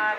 আর